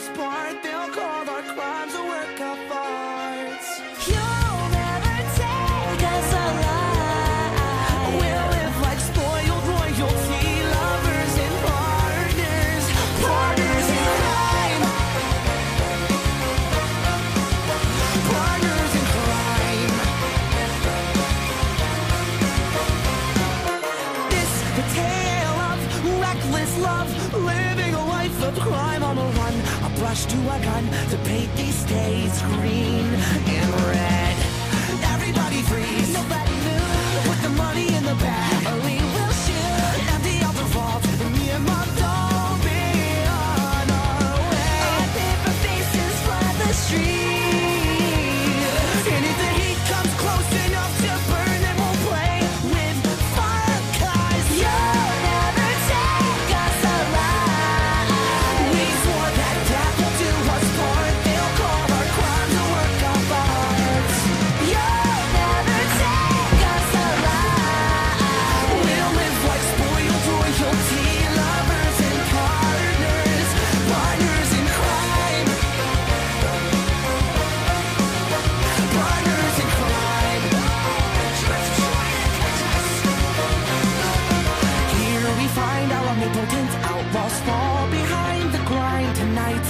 transporte reckless love, living a life of crime on the run. A brush to a gun to paint these days green and red. Everybody freeze. Nobody knew. Put the money in the bag. or we will shoot. Empty out the vault. And me and my dog be on our way. Our paper faces fly the streets. Here we omnipotent outlaws fall behind the grind tonight.